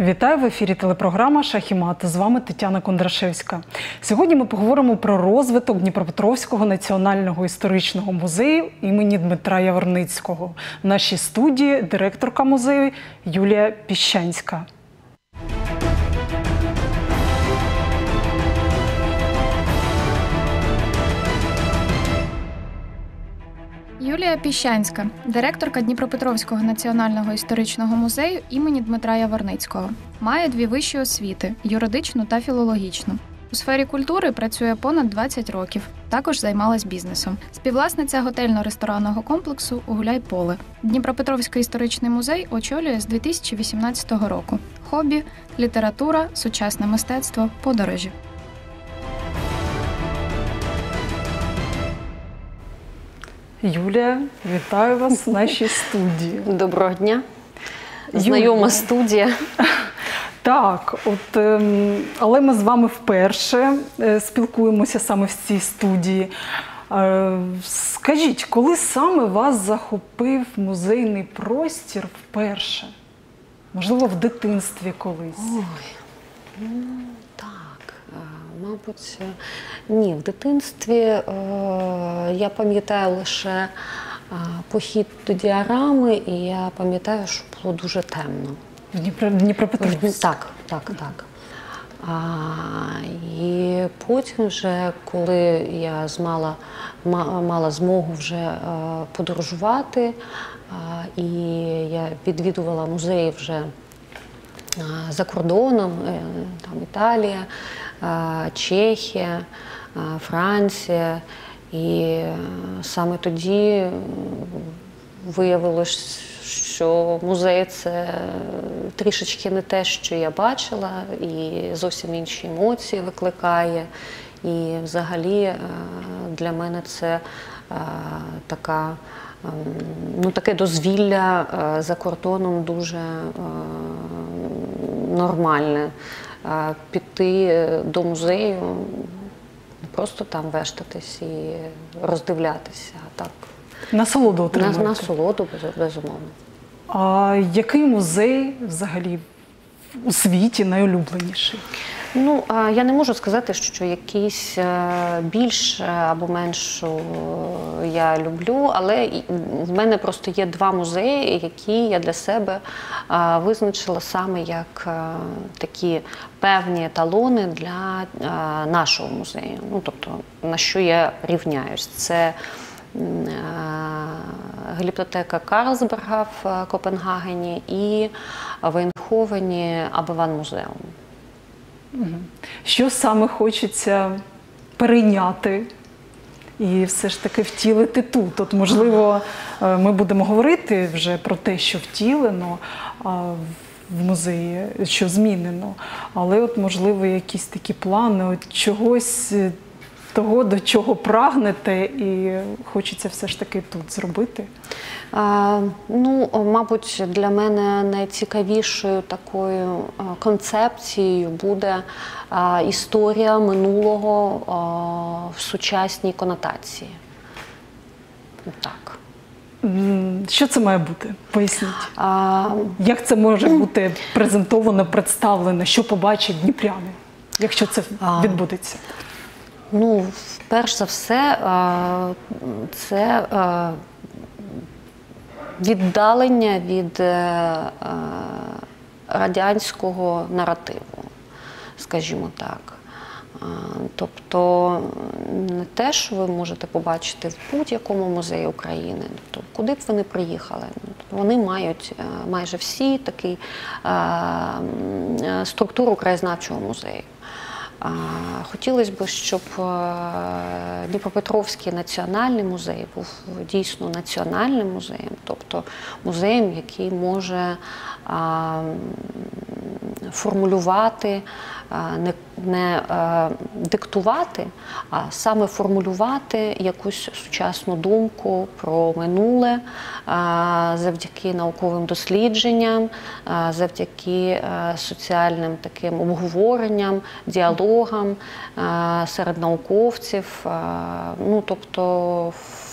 Вітаю в ефірі телепрограма Шахімат. З вами Тетяна Кондрашевська. Сьогодні ми поговоримо про розвиток Дніпропетровського національного історичного музею імені Дмитра Яворницького. В нашій студії директорка музею Юлія Піщанська. Юлія Піщанська, директорка Дніпропетровського національного історичного музею імені Дмитра Яворницького, має дві вищі освіти юридичну та філологічну. У сфері культури працює понад 20 років. Також займалась бізнесом. Співвласниця готельно-ресторанного комплексу Гуляй Поле. Дніпропетровський історичний музей очолює з 2018 року. Хобі, література, сучасне мистецтво, подорожі. Юлія, вітаю вас в нашій студії. Доброго дня. Знайома студія. Так, от, ем, але ми з вами вперше е, спілкуємося саме в цій студії. Е, Скажіть, коли саме вас захопив музейний простір вперше? Можливо, в дитинстві колись? Ой, мабуть, ні, в дитинстві е, я пам'ятаю лише е, похід до діарами, і я пам'ятаю, що було дуже темно. Дніпро, Дніпропетровську? Так, так, так. А, і потім, вже, коли я змала, мала змогу вже е, подорожувати, і я відвідувала музеї вже за кордоном, там Італія, Чехія, Франція. І е, саме тоді виявилось, що музей це трішечки не те, що я бачила, і зовсім інші емоції викликає. І взагалі е, для мене це е, така. ем, Ну, таке дозвілля за кордоном дуже нормальне. Піти е, до музею, не просто там вештатись і роздивлятися, а так Насолоду на, насолоду, безумовно. А який музей взагалі у світі найулюбленіший? Ну, я не можу сказати, що якийсь е, більш е, або менш е, я люблю, але в мене просто є два музеї, які я для себе визначила саме як такі певні еталони для нашого музею. Ну, тобто, на що я рівняюсь. Це гліптотека Карлсберга в Копенгагені і в Ейнховені Абеван музеум. Що саме хочеться перейняти і все ж таки втілити тут? От, можливо, е, ми будемо говорити вже про те, що втілено в музеї, що змінено, але от, можливо, якісь такі плани, от чогось. Того, до чого прагнете, і хочеться все ж таки тут зробити. А, ну, мабуть, для мене найцікавішою такою концепцією буде а, історія минулого а, в сучасній конотації. Так. Що це має бути? Поясніть. А, Як це може бути презентовано, представлено, що побачать дніпряни, якщо це відбудеться? Ну, перш за все, е, це е, віддалення від е, радянського наративу, скажімо так. Тобто не те, що ви можете побачити в будь-якому музеї України, тобто куди б ви не приїхали, вони мають майже всі такий структуру краєзнавчого музею. Хотілося б, щоб е, Дніпропетровський національний музей був дійсно національним музеєм, тобто музеєм, який може формулювати, не, не диктувати, а саме формулювати якусь сучасну думку про минуле завдяки науковим дослідженням, завдяки соціальним таким обговоренням, діалогам серед науковців. Ну, тобто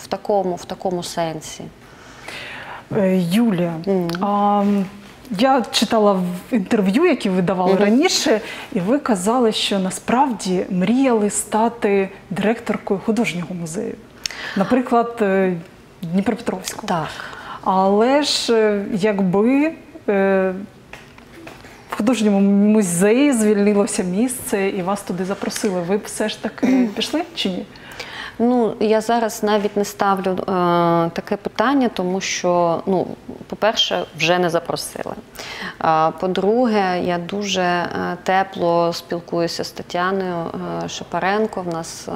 в такому, в такому сенсі. Е, Юлія, Мгм. а Я читала в інтерв'ю, які ви давали раніше, і ви казали, що насправді мріяли стати директоркою художнього музею, наприклад, е, Дніпропетровського. Так. Але ж е, якби е, в художньому музеї звільнилося місце і вас туди запросили, ви б все ж таки пішли чи ні? Ну, я зараз навіть не ставлю е, таке питання, тому що, ну, по-перше, вже не запросили. Е, по-друге, я дуже е, тепло спілкуюся з Тетяною е, Шапаренко. В нас е,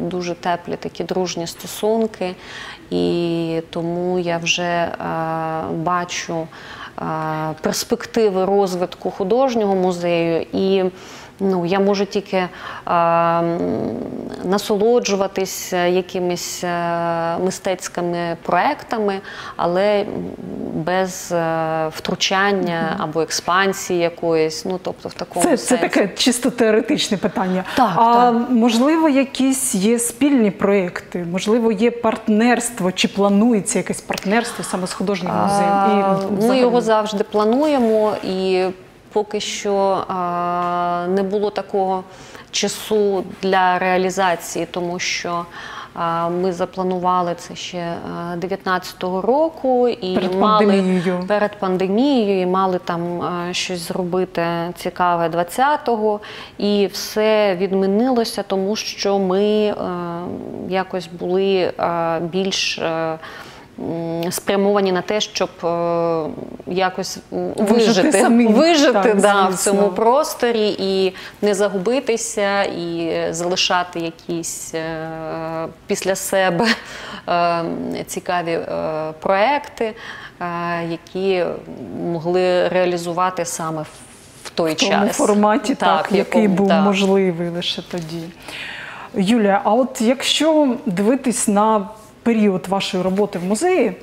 дуже теплі такі дружні стосунки, і тому я вже е, бачу е, перспективи розвитку художнього музею. І Ну, я можу тільки е, насолоджуватись е, якимись е, мистецькими проектами, але без е, втручання або експансії якоїсь. Ну, тобто, в такому Це, це таке чисто теоретичне питання. Так, а так. можливо, якісь є спільні проекти, можливо, є партнерство, чи планується якесь партнерство саме з художнім музеєм? І Ми взагалі? його завжди плануємо, і поки що не було такого часу для реалізації, тому що. Ми запланували це ще 19-го року і Перед мали пандемією. перед пандемією і мали там е, щось зробити цікаве 20-го, і все відмінилося, тому що ми е, якось були е, більш. Спрямовані на те, щоб е, якось Вижити самим, вижити так, да, в цьому просторі і не загубитися, і залишати якісь е, після себе е, цікаві проекти, які могли реалізувати саме в- той в тому час. форматі, так, в який якому- був так. можливий лише тоді. Юлія, а от якщо дивитись на період вашої роботи в музеї,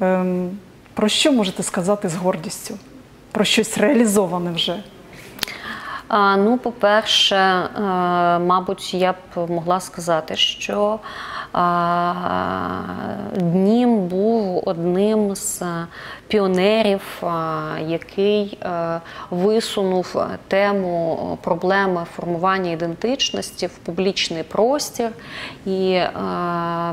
ем, про що можете сказати з гордістю? Про щось реалізоване вже? Ну, по-перше, е, мабуть, я б могла сказати, що Днім був одним з піонерів, який е, висунув тему проблеми формування ідентичності в публічний простір. І е,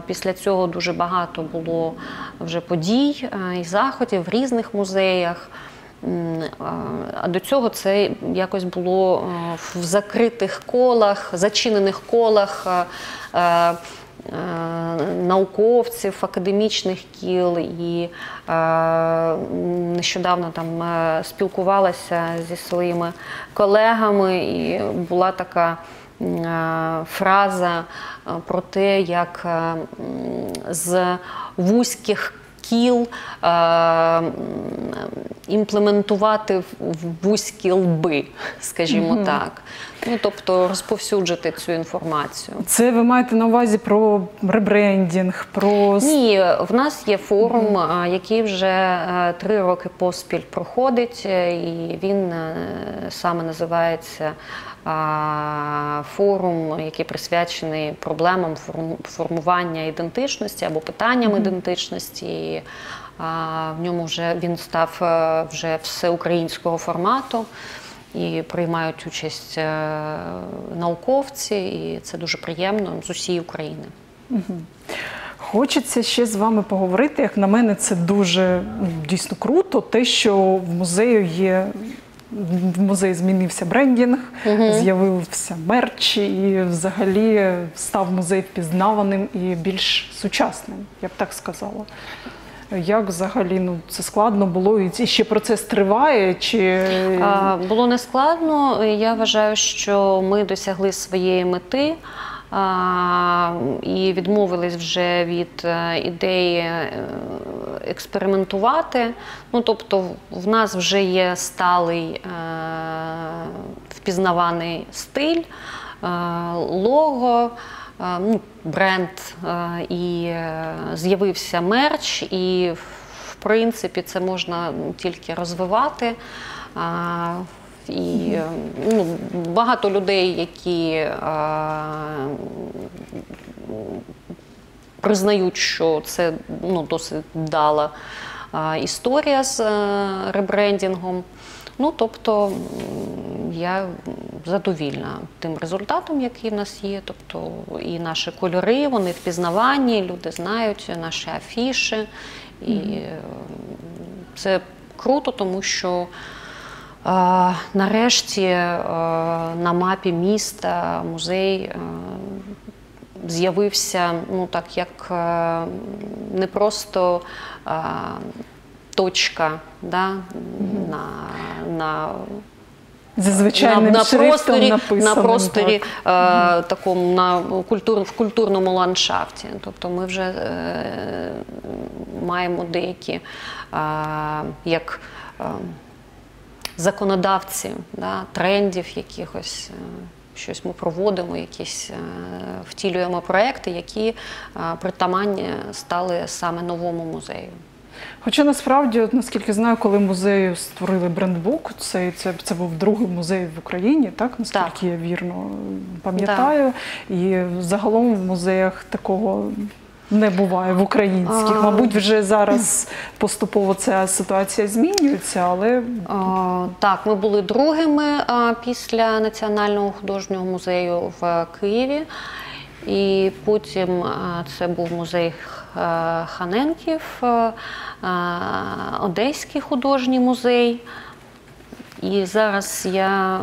після цього дуже багато було вже подій е, і заходів в різних музеях. А- до цього це якось було в закритих колах, зачинених колах науковців, академічних кіл. І е, нещодавно там е, спілкувалася зі своїми колегами, і була така е, фраза е, про те, як е, з вузьких кіл е, імплементувати в- вузькі лби, скажімо так. Ну, тобто розповсюджити цю інформацію. Це ви маєте на увазі про ребрендінг, про Ні, в нас є форум, який вже е, три роки поспіль проходить, е, і він е, саме називається форум, який присвячений проблемам формування ідентичності або питанням ідентичності. І, а, В ньому вже він став вже всеукраїнського формату. І приймають участь е, науковці, і це дуже приємно з усієї України. Хочеться ще з вами поговорити. Як на мене, це дуже ну, дійсно круто. Те, що в музею є. В музеї змінився брендінг, з'явився мерч, і взагалі став музей впізнаваним і більш сучасним, я б так сказала. Як взагалі ну, це складно було, і ще процес триває? Чи Було нескладно. Я вважаю, що ми досягли своєї мети. І відмовились вже від е, ідеї е, експериментувати. Ну, тобто, в нас вже є сталий е, впізнаваний стиль, лого, ну, бренд, і е, з'явився мерч, і в принципі це можна тільки розвивати. І е, ну, багато людей, які признають, що це ну, досить вдала історія з е, ребрендінгом. Ну, тобто я задовільна тим результатом, який в нас є. Тобто і наші кольори, вони впізнавані, люди знають наші афіши. І е, це круто, тому що нарешті е, на мапі міста музей е, з'явився, ну так як не просто точка да, на, на Зі на, на просторі, на просторі так. е, такому на культур, в культурному ландшафті. Тобто ми вже е, маємо деякі е, як е, законодавці да, трендів якихось. е, Щось ми проводимо, якісь е, втілюємо проекти, які е, притаманні стали саме новому музею. Хоча насправді, от, наскільки знаю, коли музею створили брендбук, це, це, це був другий музей в Україні, так наскільки Так. я вірно пам'ятаю. І загалом в музеях такого не буває в українських. А. Мабуть, вже зараз поступово ця ситуація змінюється, але Так, ми були другими після Національного художнього музею в Києві. І потім це був музей е, Ханенків, е, е, Одеський художній музей. І зараз я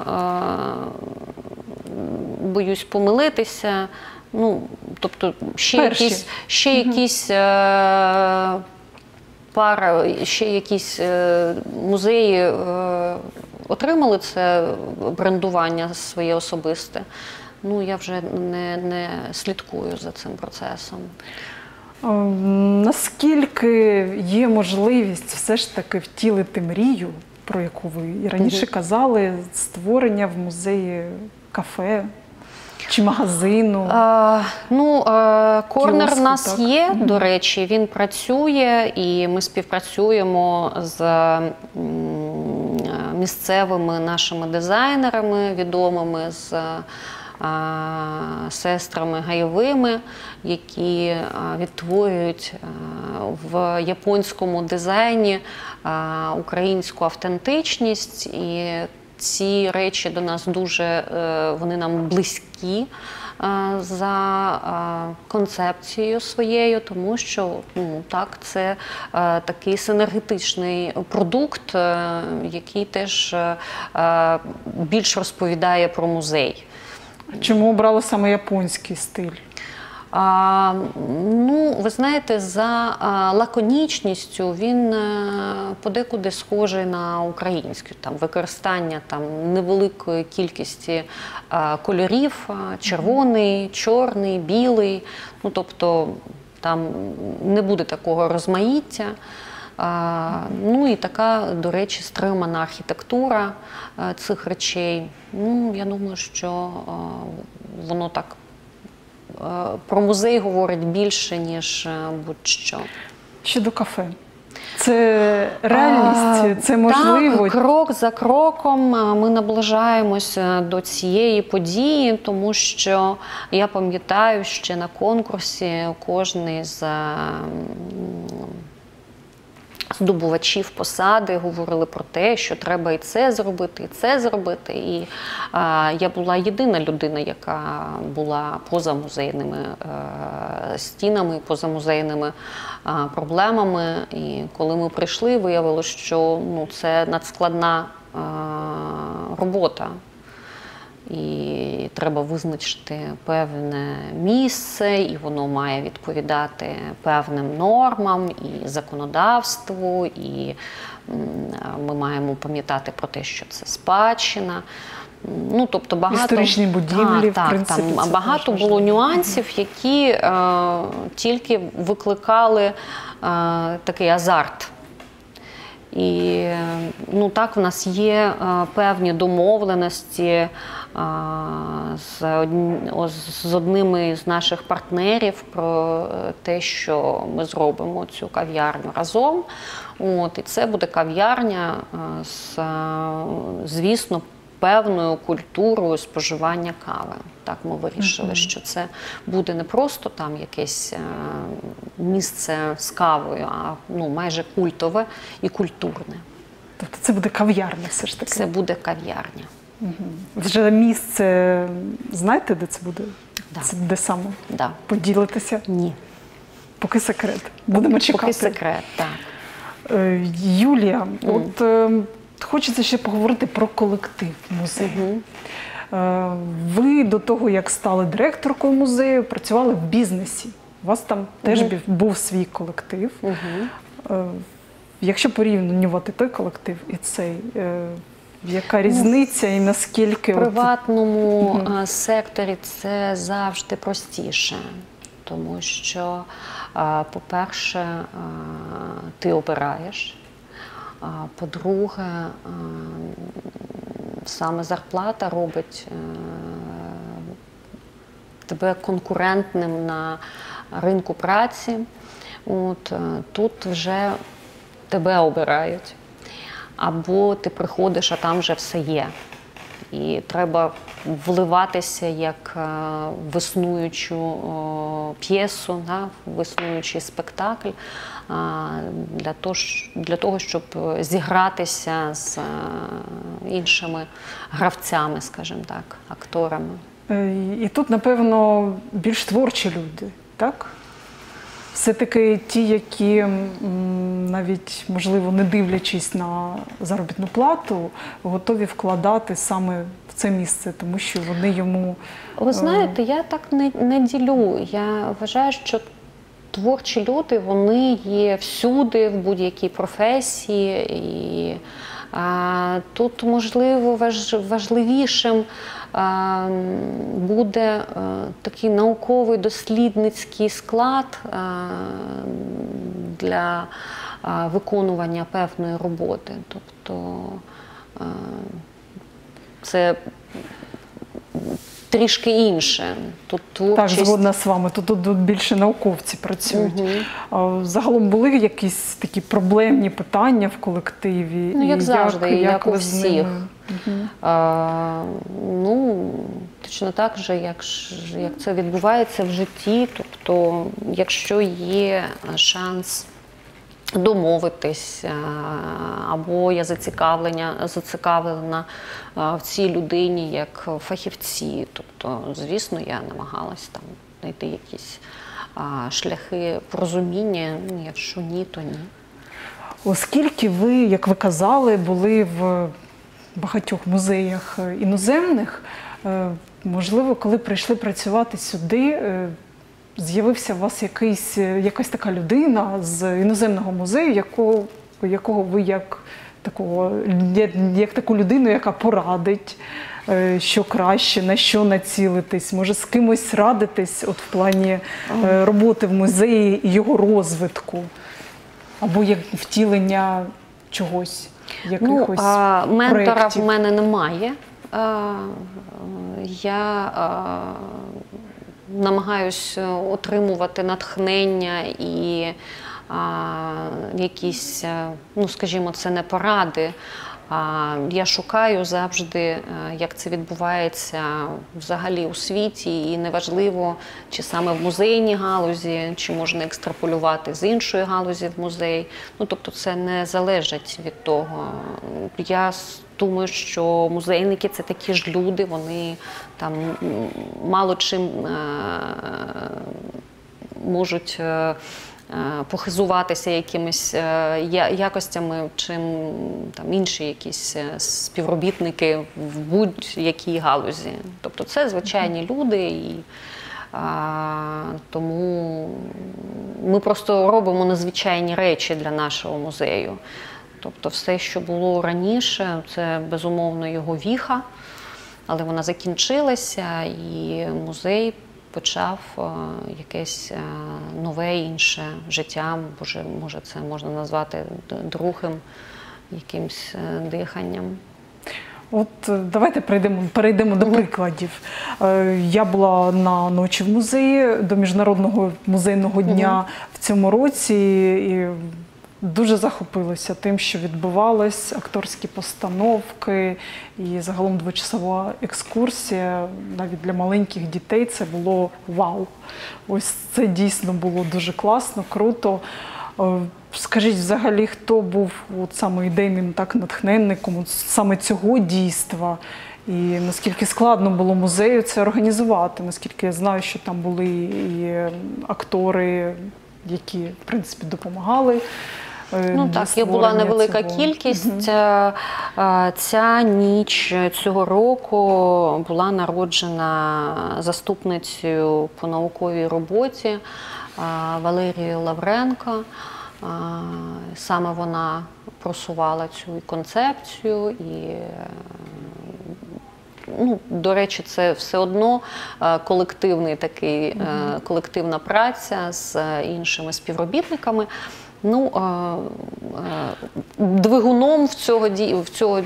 боюсь помилитися. Ну, тобто ще Перші. якісь, ще якісь е, пара, ще якісь е, музеї е, отримали це брендування своє особисте. Ну, я вже не, не слідкую за цим процесом. е, наскільки є можливість все ж таки втілити мрію, про яку ви і раніше казали, створення в музеї кафе чи магазину? А, ну, е, корнер Кіоску, в нас так. є, Мгм. до речі, він працює, і ми співпрацюємо з е, місцевими нашими дизайнерами, відомими з е, сестрами гайовими, які відтворюють в японському дизайні українську автентичність. І ці речі до нас дуже е, вони нам близькі е, за концепцією своєю, тому що ну так це е, такий синергетичний продукт, який теж більш розповідає про музей. Чому обрали саме японський стиль? А, ну, ви знаєте, за а, лаконічністю він е, подекуди схожий на українську. Там використання там невеликої кількості а, кольорів: а, червоний, чорний, білий. Ну тобто там не буде такого розмаїття. Ну і така, до речі, стримана архітектура е, цих речей. Ну, я думаю, що е, воно так е, про музей говорить більше, ніж будь-що. Щодо кафе. Це реальність, це можливо. Так, крок за кроком ми наближаємося до цієї події, тому що я пам'ятаю, ще на конкурсі кожний з здобувачів посади говорили про те, що треба і це зробити, і це зробити. І а, я була єдина людина, яка була поза музейними е, стінами, поза музейними е, проблемами. І коли ми прийшли, виявилося, що ну, це надскладна робота. І треба визначити певне місце, і воно має відповідати певним нормам і законодавству, і ми маємо пам'ятати про те, що це спадщина. Ну, тобто багато Історичні будівлі, в так, принципі, там це багато теж було нюансів, які е, тільки викликали е, такий азарт. І ну, так, в нас є е, певні домовленості з, одні- з наших партнерів про е, те, що ми зробимо цю кав'ярню разом. От, і це буде кав'ярня, е, з, е, звісно, певною культурою споживання кави. Так ми вирішили, що це буде не просто там якесь місце з кавою, а ну, майже культове і культурне. Тобто це буде кав'ярня все ж таки. Це буде кав'ярня. Вже місце, знаєте, де це буде? Да. Це де саме? Да. Поділитися? Ні. Поки секрет. Будемо чекати. Поки секрет, так. Е, Юлія, от е, хочеться ще поговорити про колектив музею. Е, ви до того, як стали директоркою музею, працювали в бізнесі. У вас там теж бів- був свій колектив. Е, Якщо порівнювати той колектив і цей, е, яка різниця і наскільки В приватному секторі це завжди простіше, тому що, по-перше, ти обираєш. По-друге, саме зарплата робить е, тебе конкурентним на ринку праці. От, е, тут вже тебе обирають. Або ти приходиш, а там вже все є. І треба вливатися як е, в існуючу п'єсу, да, в спектакль а, для того, для того, щоб е, зігратися з е, іншими гравцями, скажімо так, акторами. Е, І тут, напевно, більш творчі люди, так? Все-таки ті, які навіть, можливо, не дивлячись на заробітну плату, готові вкладати саме в це місце, тому що вони йому Ви знаєте, я так не, не ділю. Я вважаю, що творчі люди вони є всюди, в будь-якій професії. І тут, можливо, важливішим буде такий науковий дослідницький склад для виконування певної роботи. Тобто це трішки інше. Тут так творчість... згодна з вами. Тут, тут, тут більше науковці працюють. А Загалом були якісь такі проблемні питання в колективі? Ну, як І завжди, як у ви з всіх. ними? А, ну, точно так же, як, як це відбувається в житті. Тобто, якщо є шанс домовитись, або я зацікавлення, зацікавлена в цій людині як фахівці. Тобто, звісно, я намагалась там знайти якісь шляхи порозуміння. Ну, Якщо ні, то ні. Оскільки ви, як ви казали, були в багатьох музеях е, іноземних, е, можливо, коли прийшли працювати сюди, е, з'явився у вас якийсь, е, якась така людина з іноземного музею, якого, якого ви як такого як, таку людину, яка порадить, е, що краще, на що націлитись, може з кимось радитись от в плані е, роботи в музеї і його розвитку або як втілення чогось, Ну, а, ментора проєктів. в мене немає. А, я а, намагаюсь отримувати натхнення і а, якісь, ну скажімо, це не поради. Я шукаю завжди, е, як це відбувається взагалі у світі, і неважливо, чи саме в музейній галузі, чи можна екстраполювати з іншої галузі в музей. Ну тобто, це не залежить від того. Я думаю, що музейники це такі ж люди, вони там мало чим е, можуть. Е, Похизуватися якимись е, якостями, чим там інші якісь е, співробітники в будь-якій галузі. Тобто це звичайні люди, і а, тому ми просто робимо надзвичайні речі для нашого музею. Тобто, все, що було раніше, це безумовно його віха, але вона закінчилася, і музей почав е, якесь е, нове інше життя. Може, може, це можна назвати другим якимсь е, диханням. От давайте перейдемо, перейдемо до прикладів. Я була на ночі в музеї до міжнародного музейного дня в цьому році. І дуже захопилися тим, що відбувалось, акторські постановки і загалом двочасова екскурсія. Навіть для маленьких дітей це було вау. Ось це дійсно було дуже класно, круто. Е, Скажіть, взагалі, хто був от саме ідейним так натхненником от саме цього дійства? І наскільки складно було музею це організувати? Наскільки я знаю, що там були і е, актори, які в принципі допомагали. Е, Ну так, є була невелика цього. кількість. Е, е, Ця ніч цього року була народжена заступницею по науковій роботі Валерією Лавренко. Саме вона просувала цю концепцію і. Ну, до речі, це все одно колективний такий, колективна праця з іншими співробітниками. Ну, двигуном в, цього, в, цього, е,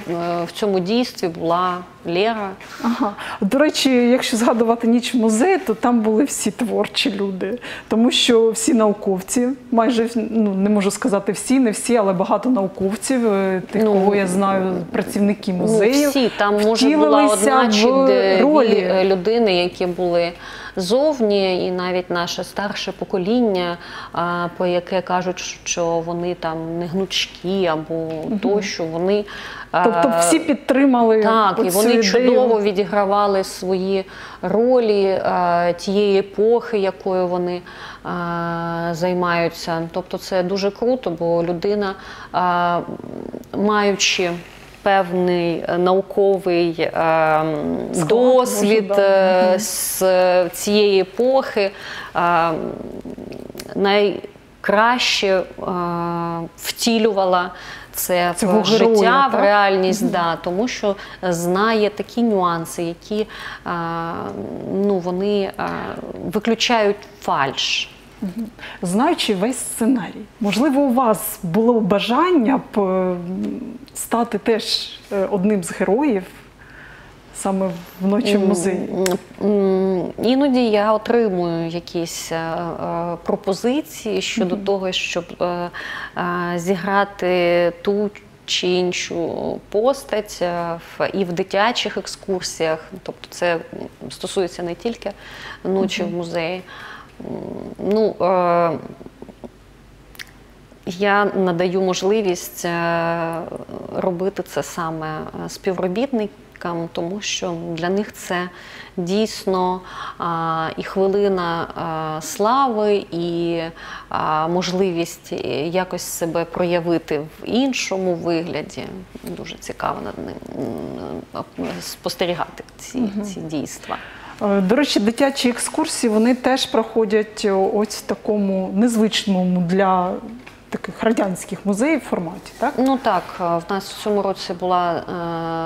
в цьому дійстві була Лера. Ага. До речі, якщо згадувати ніч музею, то там були всі творчі люди, тому що всі науковці, майже ну не можу сказати всі, не всі, але багато науковців, е, тих, Ну, кого я знаю, працівники музею. Ну, всі там може була одна чи в ролі. людини, які були зовні, і навіть наше старше покоління, про яке кажуть, що вони там не гнучкі або тощо, вони Тобто всі підтримали Так, і вони ідею. чудово відігравали свої ролі тієї епохи, якою вони займаються. Тобто це дуже круто, бо людина, маючи певний е, науковий е, досвід е, з цієї епохи, найкраще втілювала це в героя, життя, в реальність, да, тому що знає такі нюанси, які а, ну, вони а, виключають фальш. Знаючи весь сценарій, можливо, у вас було бажання б стати теж е, одним з героїв саме вночі в музеї? Іноді я отримую якісь е, е, пропозиції щодо того, щоб е, е, зіграти ту чи іншу постать і в дитячих екскурсіях. Тобто це стосується не тільки ночі в музеї. Ну, я надаю можливість е, робити це саме е, співробітникам, тому що для них це дійсно і хвилина слави, і можливість е, якось себе проявити в іншому вигляді. Дуже цікаво над ним спостерігати ці, ці дійства. Е, До речі, дитячі екскурсії вони теж проходять е, ось в такому незвичному для таких радянських музеїв форматі, так? Ну так, е, в нас в цьому році була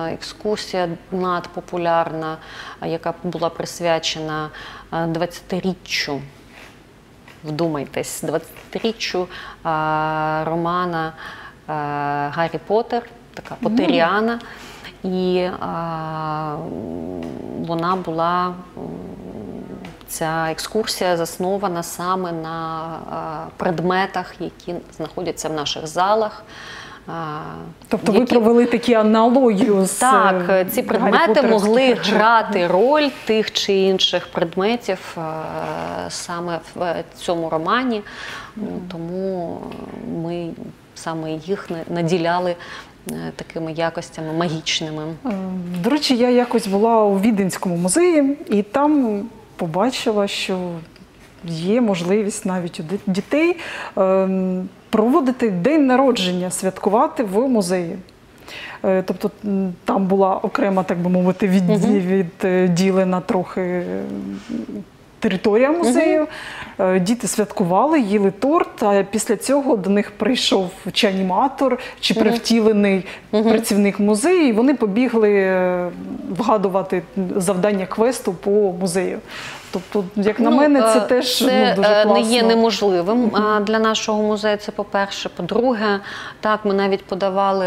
е, екскурсія надпопулярна, е, яка була присвячена е, 20-річчю. Вдумайтесь, 20-річчю е, романа Гаррі Поттер, така Поттеріана. І вона була Ця екскурсія заснована саме на е, предметах, які знаходяться в наших залах. е, Тобто ви провели такі аналогію з так, е, ці предмети могли грати роль тих чи інших предметів саме в цьому романі, тому ми саме їх на- наділяли такими якостями магічними. До речі, я якось була у Віденському музеї і там побачила, що є можливість навіть у дітей ем, проводити день народження, святкувати в музеї. Е, Тобто там була окрема, так би мовити, відділена трохи е, територія музею. Угу. Діти святкували, їли торт, а після цього до них прийшов чи аніматор, чи привтілений працівник музею, і вони побігли е, вгадувати завдання квесту по музею. Тобто, як на мене, це е, теж це, ну, дуже е, класно. не є неможливим для нашого музею. Це по-перше. По-друге, так ми навіть подавали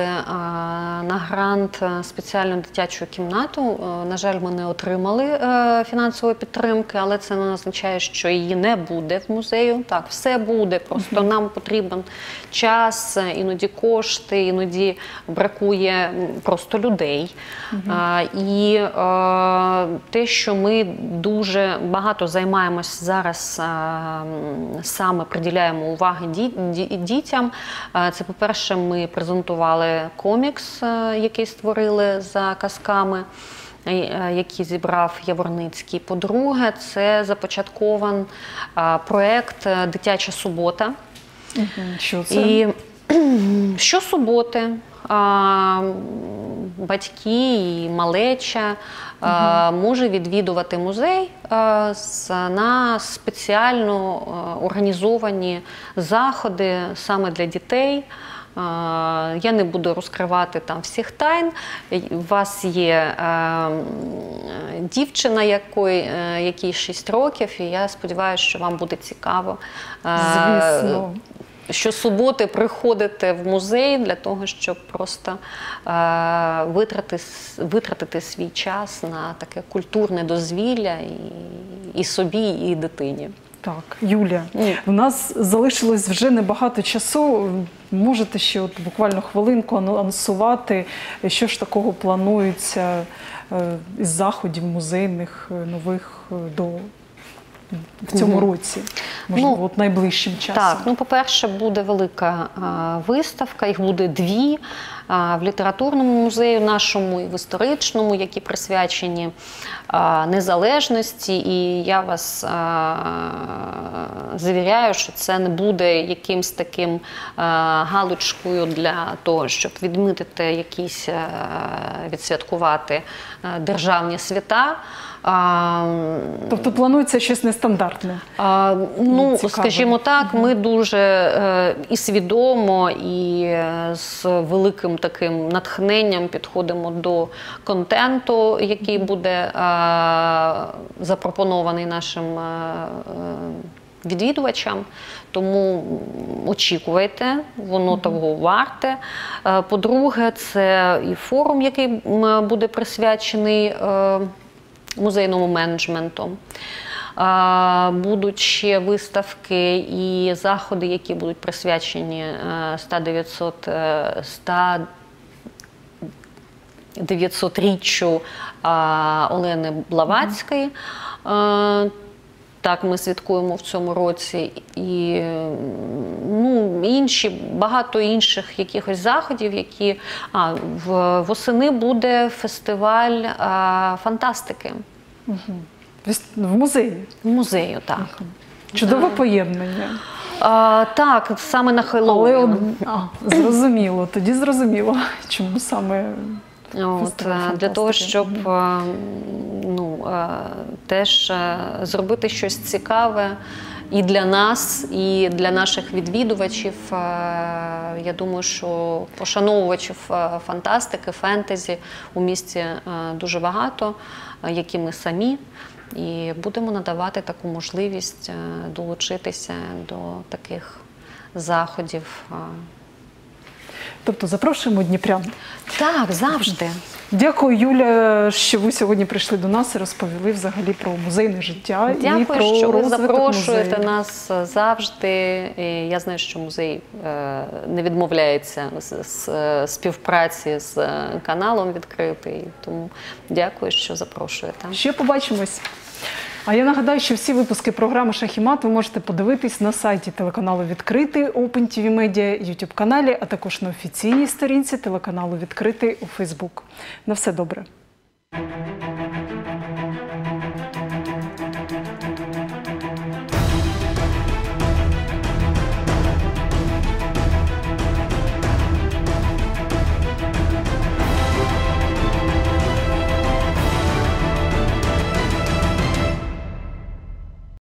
на грант е, спеціальну дитячу кімнату. Е, На жаль, ми не отримали е, фінансової підтримки, але це не означає, що її не буде в музею. Так, все буде. Просто нам потрібен час, е, іноді кошти, іноді бракує просто людей. І е, те, що ми дуже багато займаємось зараз, е, саме приділяємо уваги ді- ді- дітям. Е, Це, по-перше, ми презентували комікс, е, який створили за казками. Який зібрав Яворницький. По-друге, це започаткований проект е, Дитяча субота. Що це? І щосуботи батьки і малеча може відвідувати музей на спеціально організовані заходи саме для дітей. Я не буду розкривати там всіх тайн. У вас є е, дівчина, якої, е, якій 6 років, і я сподіваюся, що вам буде цікаво. е, Звісно. Щосуботи приходите в музей для того, щоб просто е, витрати, витратити свій час на таке культурне дозвілля і, і собі, і дитині. Так, Юля, Ні. у нас залишилось вже небагато часу. Можете ще от буквально хвилинку анонсувати, що ж такого планується е, із заходів музейних е, нових до в цьому році, можливо, Ну, от найближчим часом. Так, ну по-перше, буде велика а, виставка, їх буде дві а, в літературному музеї нашому і в історичному, які присвячені а, незалежності. І я вас а, завіряю, що це не буде якимсь таким а, галочкою для того, щоб відмітити якісь а, відсвяткувати а, державні свята. А, Тобто планується щось нестандартне. а, ну, скажімо так, ми дуже е, і свідомо, і е, з великим таким натхненням підходимо до контенту, який буде е, запропонований нашим е, е, відвідувачам. Тому очікуйте, воно того варте. Е, По-друге, це і форум, який буде присвячений. Е, музейному менеджменту. Будуть ще виставки і заходи, які будуть присвячені е, 100 900 е, 100 900-річчю Олени Блаватської. Так, ми святкуємо в цьому році і ну, інші, багато інших якихось заходів, які а, в, восени буде фестиваль а, фантастики В музеї. в музею. Так, Чудове поєднання. а, так саме на Але Хеллоуін. од... а, зрозуміло, тоді зрозуміло, чому саме От, е, для того, щоб е, ну, е, теж зробити щось цікаве і для нас, і для наших відвідувачів. Я думаю, що пошановувачів фантастики, фентезі у місті дуже багато, які ми самі. І будемо надавати таку можливість долучитися до таких заходів. Тобто запрошуємо Дніпрян. Так, завжди. Дякую, Юля, що ви сьогодні прийшли до нас і розповіли взагалі про музейне життя і Дякую, про що ви запрошуєте музею. нас завжди. І я знаю, що музей е, не відмовляється з, з е, співпраці з е, каналом відкритий. Тому дякую, що запрошуєте. Ще побачимось. А я нагадаю, що всі випуски програми Шахімат ви можете подивитись на сайті телеканалу Відкритий Open TV Media, YouTube каналі, а також на офіційній сторінці телеканалу Відкритий у Facebook. На все добре.